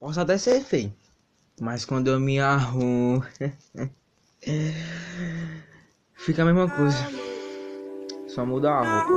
Posso até ser feio, mas quando eu me arrumo, fica a mesma coisa. Só muda a roupa.